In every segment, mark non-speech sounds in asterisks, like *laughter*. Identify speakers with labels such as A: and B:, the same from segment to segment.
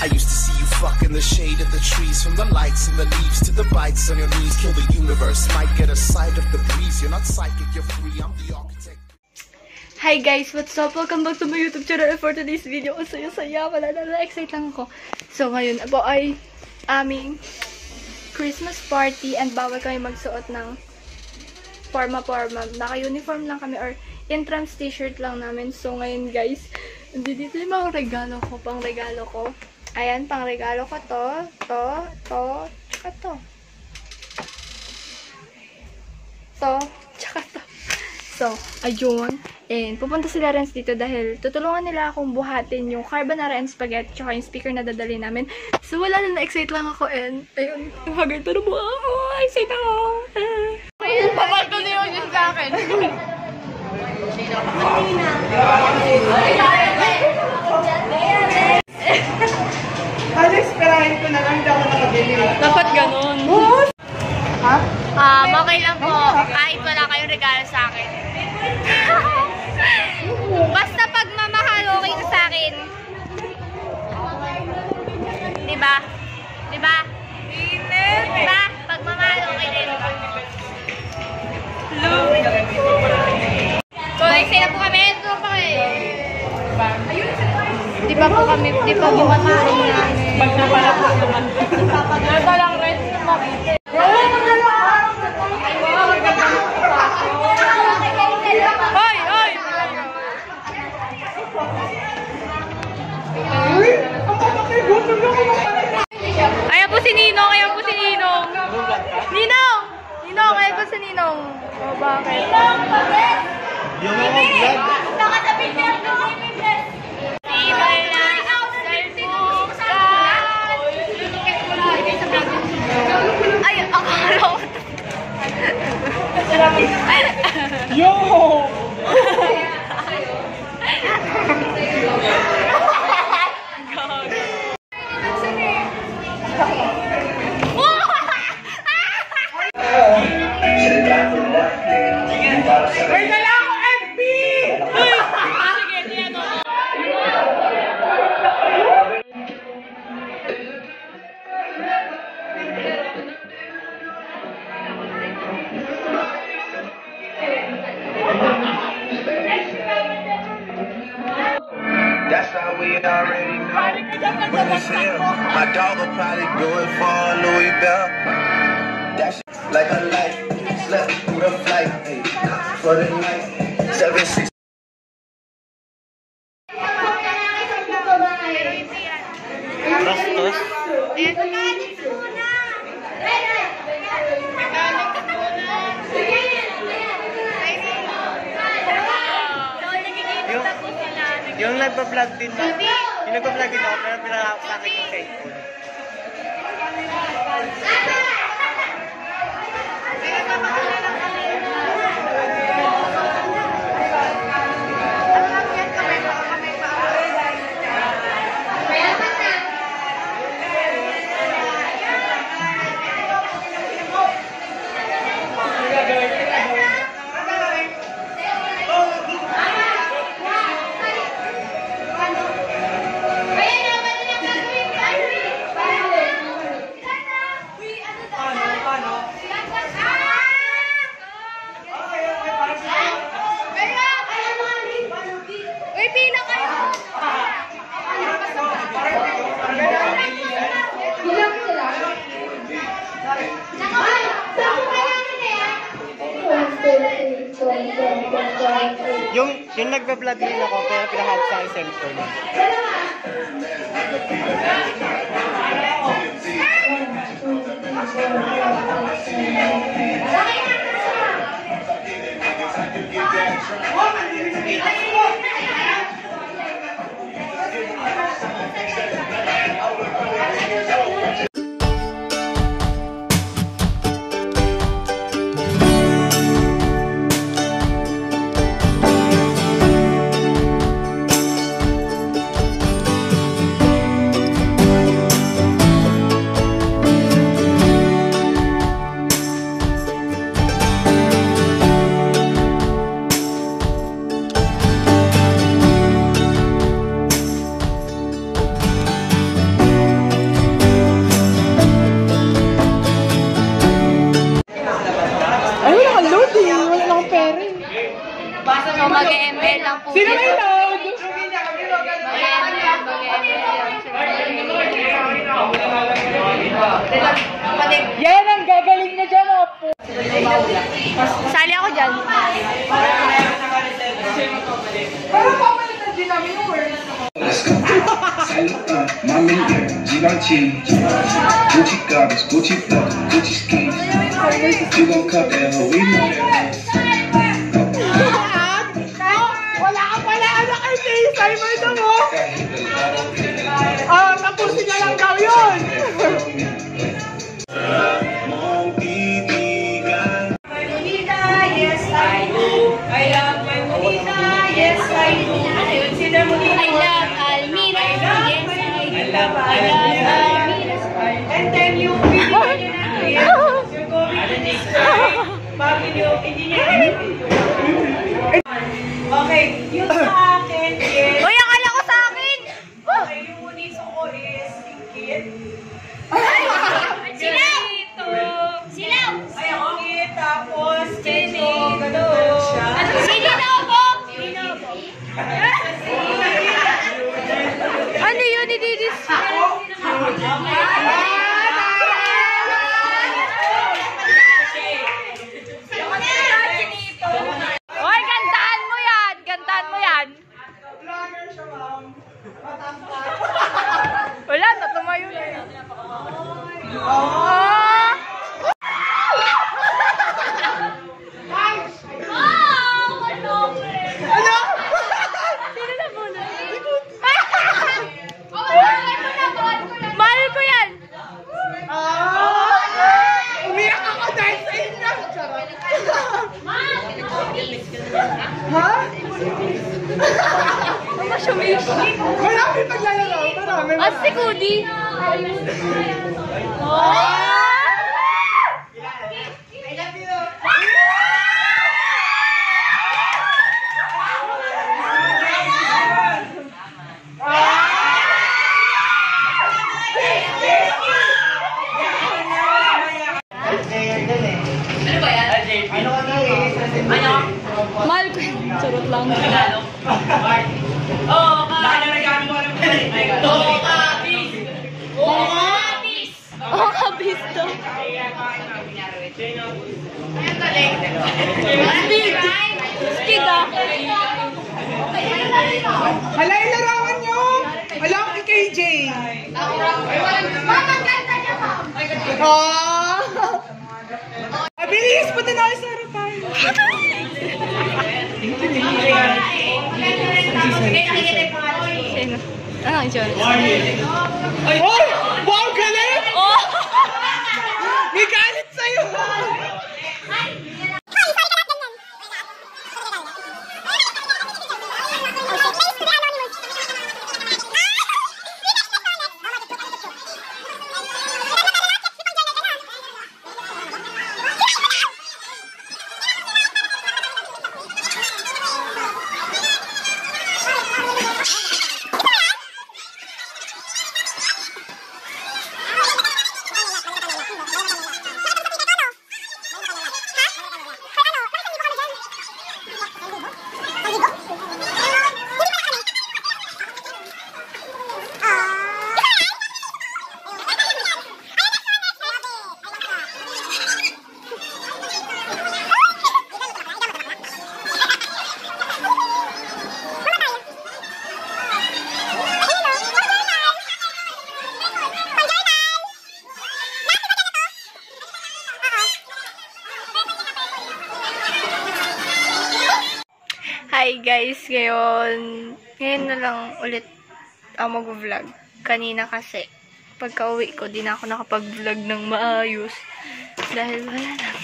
A: I used to see you fuck in the shade of the trees, from the lights and the leaves to the bites on your knees. Kill the universe, might get a sight of the breeze. You're not psychic, you're free. I'm the architect.
B: Hi guys, what's up? Welcome back to my YouTube channel for today's video. Ang saya-saya, wala na na-excite lang ako. So ngayon, abo ay aming Christmas party and bawal kami magsuot ng forma-forma. Naka-uniform lang kami or entrance t-shirt lang namin. So ngayon guys, dito yung mga regalo ko, pang regalo ko. Ayan, pang regalo ko to, to, to, tsaka to. To, tsaka to. So, ayun. And pupunta sila Renz dito dahil tutulungan nila akong buhatin yung carbonara and spaghetti tsaka yung speaker na dadali namin. So, wala na na-excite lang ako and ayun, hagad pa na po ako. Excite ako. Ayun, pamalto niyo yun sa akin.
C: Alex, perahin ko na lang, hindi ako nakabili.
B: Dapat ganun.
C: Ha?
B: Um, okay lang po. Kahit wala kayong regalo sa akin. *laughs* Basta pag mamahal, okay ka sa akin. Diba? Diba? Diba? Pag mamahal, okay din. So, next na po kami. Ito pa kami. Di pa po kami, di pa po kami namin.
C: Pag napalapos naman.
B: Ito lang Mavite. Hoy! Hoy! Ayan po si Ninong! Ayan po si Ninong! Ninong! Ninong! Ayan po si Ninong! O, bakit?
D: Yung mga vlog.
B: Ay,
C: Yo!
A: My dog will probably do it for Louis Bell. That's like a light, slept through the flight, for the night. Seven six.
D: Yung, nagpa-vlog din. Din ako, pero pinahawak sa akin yung cellphone. Yung nagbablog din ako, pero pinahawak sa aking cellphone. Ay! Cellphone.
C: Sino may load? Yan ang gagaling na dyan, oh.
B: Sali ako dyan.
C: Pero papalitan din namin yung words.
A: Let's go. Givenchy, Gucci goggles, Gucci belt, Gucci skis. You gon' cut that
B: Ano yun? Ididis? Uy, gantahan mo yan! Gantahan mo yan!
C: Vlogger siya, ma'am. Matangkad.
B: Wala, natumayo na yun. Ah!
C: Ano?
B: Sino na muna? Mahal ko yan!
C: Ah! Umiyak ako dahil sa inyo. Charot. Ha?
B: Masyamis.
C: Marami paglalaro. Marami.
B: At si Cody. Oh!
C: I love you.
B: Mahal ko yan. Charot lang. Speed ah.
C: Hala, ilarawan nyo. Hala, kay KJ. Oh! Mabilis, punta na sa harapan.
B: Sino? Ano ang Hi guys, ngayon, ngayon na lang ulit ako mag-vlog. Kanina kasi, pagka uwi ko, di ako nakapag-vlog ng maayos. Dahil wala na.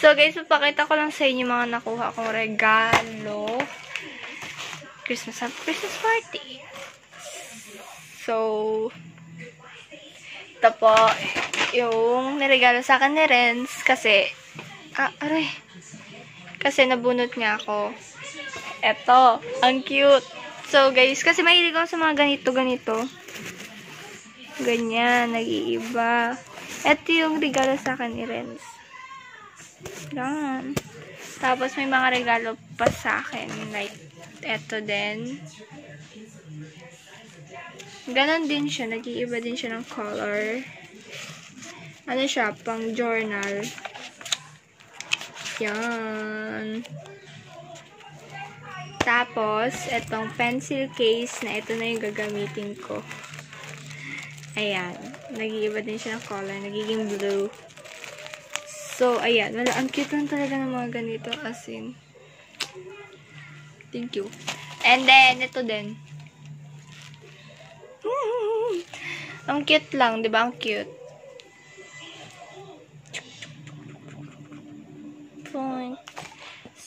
B: So guys, papakita ko lang sa inyo mga nakuha kong regalo. Christmas Christmas party. So, ito po, yung niregalo sa akin ni Renz kasi, ah, aray, kasi nabunot nga ako. Eto, ang cute. So, guys, kasi mahilig ako sa mga ganito-ganito. Ganyan, nag-iiba. Ito yung regalo sa akin ni Renz. Yan. Tapos, may mga regalo pa sa akin. Like, eto din. Ganon din siya. Nag-iiba din siya ng color. Ano siya? Pang journal. Yan. Tapos, etong pencil case na ito na yung gagamitin ko. Ayan. Nag-iiba din siya ng color. Nagiging blue. So, ayan. Wala, ang cute lang talaga ng mga ganito. As in. Thank you. And then, ito din. *laughs* ang cute lang, ba? Ang cute.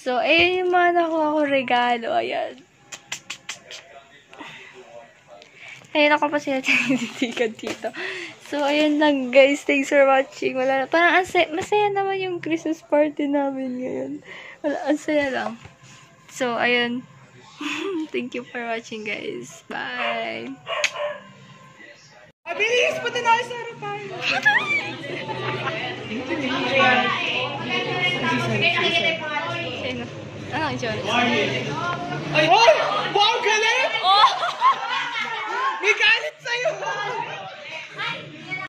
B: So, ayun yung mga nakuha ko regalo. Ayan. Ayun ako pa sila tinitigan dito. So, ayun lang guys. Thanks for watching. Wala na. Parang ang saya, masaya naman yung Christmas party namin ngayon. Wala, ang saya lang. So, ayun. *laughs* Thank you for watching guys. Bye!
C: Mabilis! Punta na ako sa harapan.
B: 等下，你叫。
C: 我爱你。哎，我，我你。赶紧。